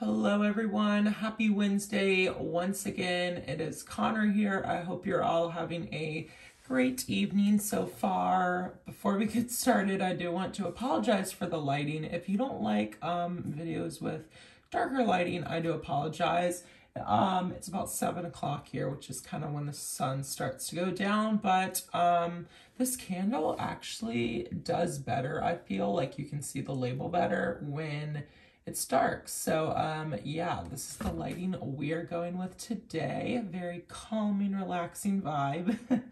Hello everyone, happy Wednesday once again. It is Connor here. I hope you're all having a great evening so far. Before we get started, I do want to apologize for the lighting. If you don't like um, videos with darker lighting, I do apologize. Um, it's about seven o'clock here, which is kind of when the sun starts to go down, but um, this candle actually does better. I feel like you can see the label better when it's dark. So um, yeah, this is the lighting we are going with today. Very calming, relaxing vibe.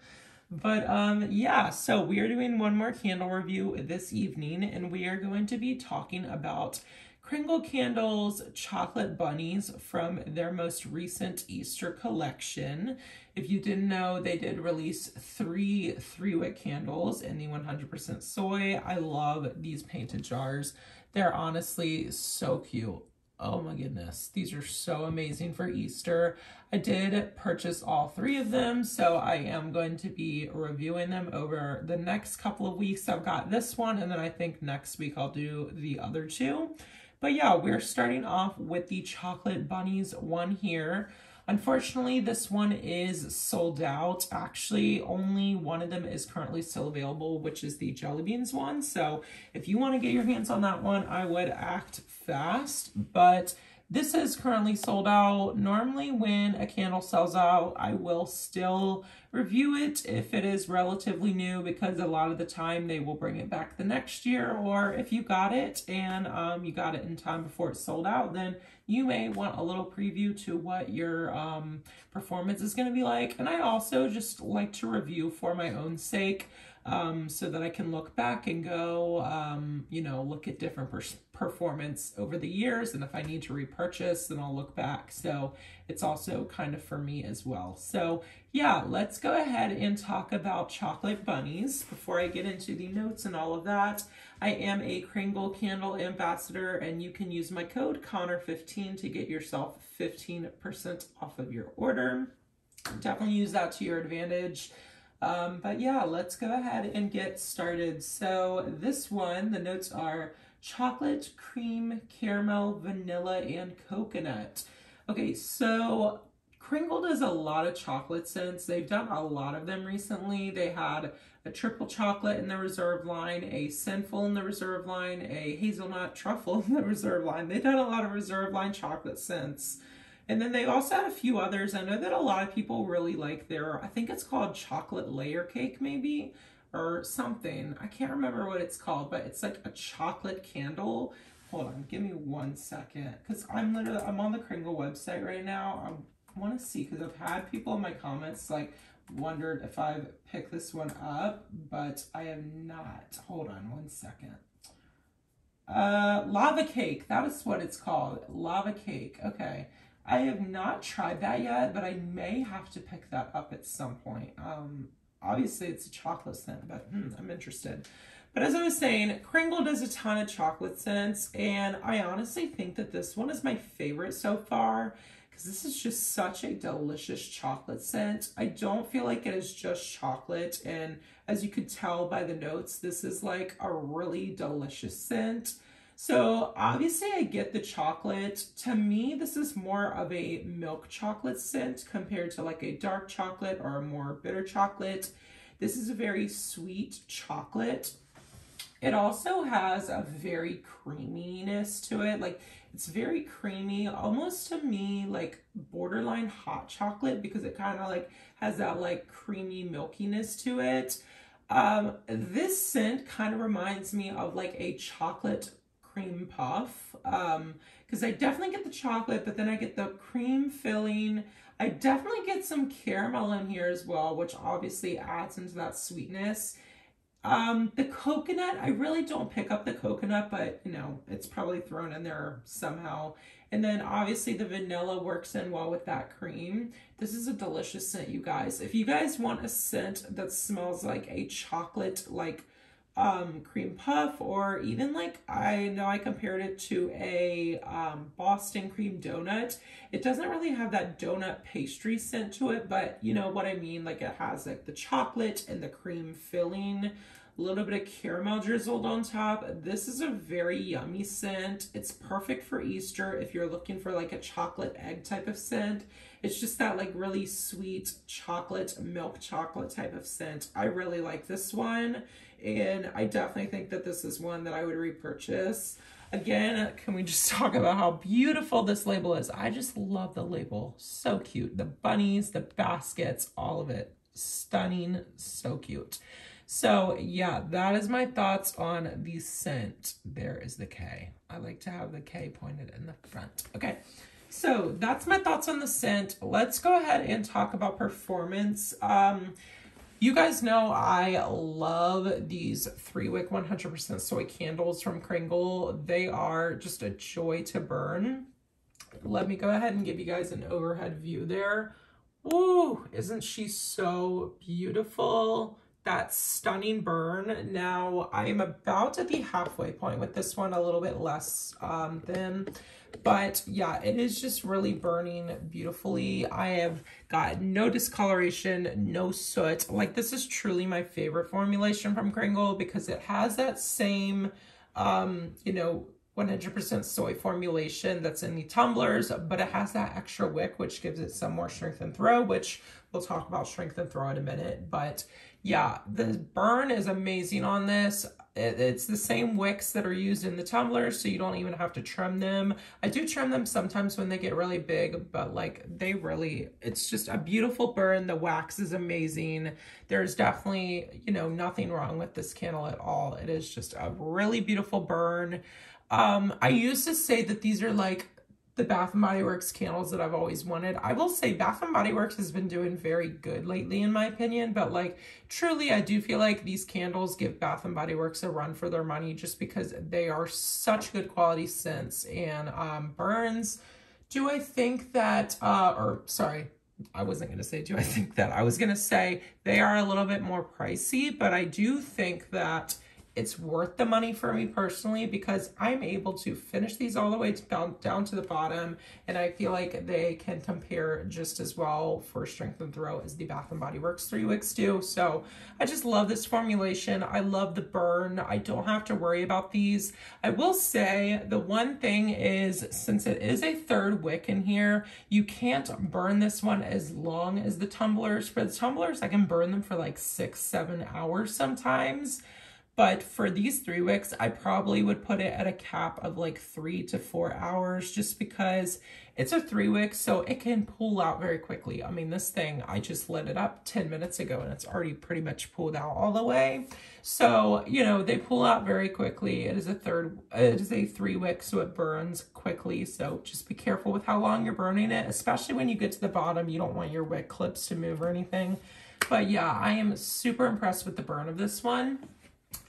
but um, yeah, so we are doing one more candle review this evening and we are going to be talking about Kringle Candles Chocolate Bunnies from their most recent Easter collection. If you didn't know, they did release three three wick candles in the 100% soy. I love these painted jars. They're honestly so cute. Oh my goodness, these are so amazing for Easter. I did purchase all three of them, so I am going to be reviewing them over the next couple of weeks. I've got this one, and then I think next week I'll do the other two. But yeah, we're starting off with the Chocolate Bunnies one here. Unfortunately, this one is sold out. Actually, only one of them is currently still available, which is the Jelly Beans one. So if you want to get your hands on that one, I would act fast. But this is currently sold out. Normally when a candle sells out, I will still review it if it is relatively new because a lot of the time they will bring it back the next year or if you got it and um, you got it in time before it sold out, then you may want a little preview to what your um, performance is going to be like. And I also just like to review for my own sake um, so that I can look back and go, um, you know, look at different performance over the years. And if I need to repurchase, then I'll look back. So it's also kind of for me as well. So yeah, let's go ahead and talk about chocolate bunnies before I get into the notes and all of that. I am a Kringle Candle ambassador and you can use my code Connor15 to get yourself 15% off of your order. Definitely use that to your advantage. Um, but yeah, let's go ahead and get started. So this one, the notes are chocolate, cream, caramel, vanilla, and coconut. Okay, so Kringle does a lot of chocolate scents. They've done a lot of them recently. They had a triple chocolate in the reserve line, a sinful in the reserve line, a hazelnut truffle in the reserve line. They've done a lot of reserve line chocolate scents. And then they also had a few others. I know that a lot of people really like their, I think it's called chocolate layer cake maybe, or something. I can't remember what it's called, but it's like a chocolate candle. Hold on, give me one second. Because I'm literally, I'm on the Kringle website right now. I want to see, because I've had people in my comments like wondered if I've picked this one up, but I have not. Hold on one second. Uh, lava cake, that is what it's called. Lava cake, okay. I have not tried that yet, but I may have to pick that up at some point. Um, obviously, it's a chocolate scent, but hmm, I'm interested. But as I was saying, Kringle does a ton of chocolate scents, and I honestly think that this one is my favorite so far because this is just such a delicious chocolate scent. I don't feel like it is just chocolate, and as you could tell by the notes, this is like a really delicious scent. So obviously I get the chocolate. To me, this is more of a milk chocolate scent compared to like a dark chocolate or a more bitter chocolate. This is a very sweet chocolate. It also has a very creaminess to it. Like it's very creamy, almost to me like borderline hot chocolate because it kind of like has that like creamy milkiness to it. Um, this scent kind of reminds me of like a chocolate cream puff um because I definitely get the chocolate but then I get the cream filling. I definitely get some caramel in here as well which obviously adds into that sweetness. Um the coconut I really don't pick up the coconut but you know it's probably thrown in there somehow. And then obviously the vanilla works in well with that cream. This is a delicious scent you guys. If you guys want a scent that smells like a chocolate like um, cream puff or even like I know I compared it to a um, Boston cream donut. It doesn't really have that donut pastry scent to it, but you know what I mean? Like it has like the chocolate and the cream filling. A little bit of caramel drizzled on top. This is a very yummy scent. It's perfect for Easter if you're looking for like a chocolate egg type of scent. It's just that like really sweet chocolate, milk chocolate type of scent. I really like this one and I definitely think that this is one that I would repurchase. Again, can we just talk about how beautiful this label is? I just love the label. So cute. The bunnies, the baskets, all of it. Stunning, so cute. So yeah, that is my thoughts on the scent. There is the K. I like to have the K pointed in the front. Okay, so that's my thoughts on the scent. Let's go ahead and talk about performance. Um, you guys know I love these three wick 100% soy candles from Kringle. They are just a joy to burn. Let me go ahead and give you guys an overhead view there. Ooh, isn't she so beautiful? That stunning burn. Now, I am about at the halfway point with this one, a little bit less um, thin, but yeah, it is just really burning beautifully. I have got no discoloration, no soot. Like this is truly my favorite formulation from Kringle because it has that same, um, you know, 100% soy formulation that's in the tumblers, but it has that extra wick, which gives it some more strength and throw, which we'll talk about strength and throw in a minute. But yeah, the burn is amazing on this. It's the same wicks that are used in the tumblers, so you don't even have to trim them. I do trim them sometimes when they get really big, but like they really, it's just a beautiful burn. The wax is amazing. There's definitely, you know, nothing wrong with this candle at all. It is just a really beautiful burn. Um, I used to say that these are like the Bath & Body Works candles that I've always wanted. I will say Bath & Body Works has been doing very good lately in my opinion, but like truly I do feel like these candles give Bath & Body Works a run for their money just because they are such good quality scents and um, burns. Do I think that, uh, or sorry, I wasn't going to say do I think that. I was going to say they are a little bit more pricey, but I do think that it's worth the money for me personally because I'm able to finish these all the way down, down to the bottom and I feel like they can compare just as well for strength and throw as the Bath & Body Works 3 Wicks do. So I just love this formulation. I love the burn. I don't have to worry about these. I will say the one thing is since it is a third wick in here, you can't burn this one as long as the tumblers. For the tumblers, I can burn them for like six, seven hours sometimes. But for these three wicks, I probably would put it at a cap of like three to four hours just because it's a three wick, so it can pull out very quickly. I mean, this thing, I just lit it up 10 minutes ago and it's already pretty much pulled out all the way. So, you know, they pull out very quickly. It is a third, it is a three wick, so it burns quickly. So just be careful with how long you're burning it, especially when you get to the bottom. You don't want your wick clips to move or anything. But yeah, I am super impressed with the burn of this one.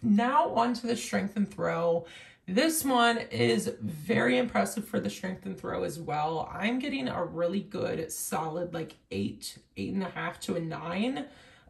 Now on to the strength and throw. This one is very impressive for the strength and throw as well. I'm getting a really good solid like eight, eight and a half to a nine.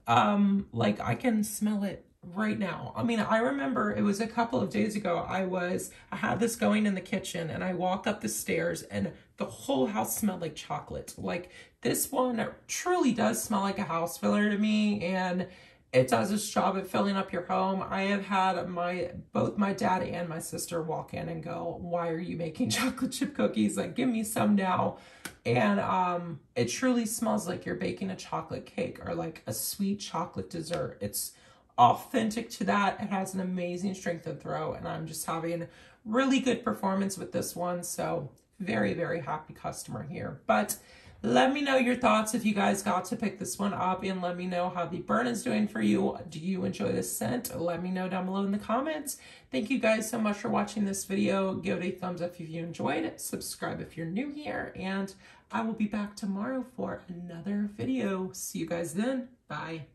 Um, like I can smell it right now. I mean, I remember it was a couple of days ago. I was, I had this going in the kitchen and I walk up the stairs and the whole house smelled like chocolate. Like this one truly does smell like a house filler to me. And it does its job at filling up your home. I have had my both my dad and my sister walk in and go, "Why are you making chocolate chip cookies? Like, give me some now." And um, it truly smells like you're baking a chocolate cake or like a sweet chocolate dessert. It's authentic to that. It has an amazing strength and throw, and I'm just having really good performance with this one. So very, very happy customer here. But let me know your thoughts if you guys got to pick this one up and let me know how the burn is doing for you. Do you enjoy this scent? Let me know down below in the comments. Thank you guys so much for watching this video. Give it a thumbs up if you enjoyed it. Subscribe if you're new here. And I will be back tomorrow for another video. See you guys then. Bye.